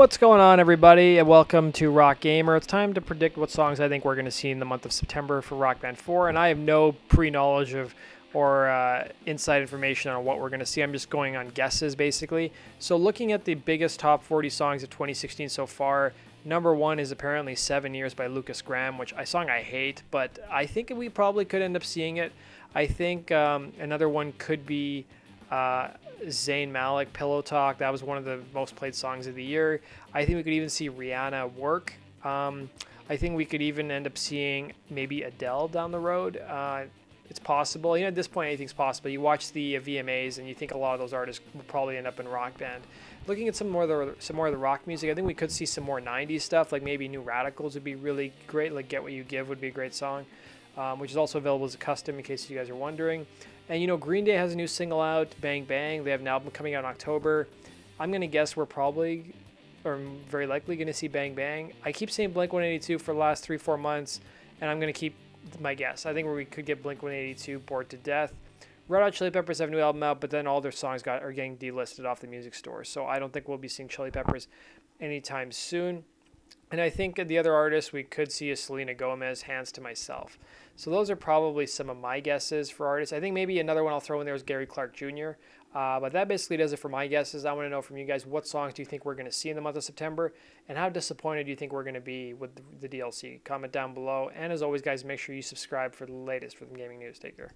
What's going on, everybody, and welcome to Rock Gamer. It's time to predict what songs I think we're going to see in the month of September for Rock Band 4, and I have no pre-knowledge of or uh, inside information on what we're going to see. I'm just going on guesses, basically. So looking at the biggest top 40 songs of 2016 so far, number one is apparently Seven Years by Lukas Graham, which a song I hate, but I think we probably could end up seeing it. I think um, another one could be uh, Zayn Malik, Pillow Talk. That was one of the most played songs of the year. I think we could even see Rihanna work. Um, I think we could even end up seeing maybe Adele down the road. Uh, it's possible. You know, at this point, anything's possible. You watch the uh, VMAs, and you think a lot of those artists will probably end up in rock band. Looking at some more of the some more of the rock music, I think we could see some more '90s stuff. Like maybe New Radicals would be really great. Like Get What You Give would be a great song, um, which is also available as a custom in case you guys are wondering. And you know, Green Day has a new single out, Bang Bang. They have an album coming out in October. I'm gonna guess we're probably, or very likely, gonna see Bang Bang. I keep saying Blink 182 for the last three, four months, and I'm gonna keep my guess. I think we could get Blink 182, Bored to Death. Red Hot Chili Peppers have a new album out, but then all their songs got are getting delisted off the music store. So I don't think we'll be seeing Chili Peppers anytime soon. And I think the other artists we could see is Selena Gomez, Hands to Myself. So those are probably some of my guesses for artists. I think maybe another one I'll throw in there is Gary Clark Jr. Uh, but that basically does it for my guesses. I want to know from you guys what songs do you think we're going to see in the month of September, and how disappointed do you think we're going to be with the, the DLC? Comment down below. And as always, guys, make sure you subscribe for the latest from Gaming News. Take care.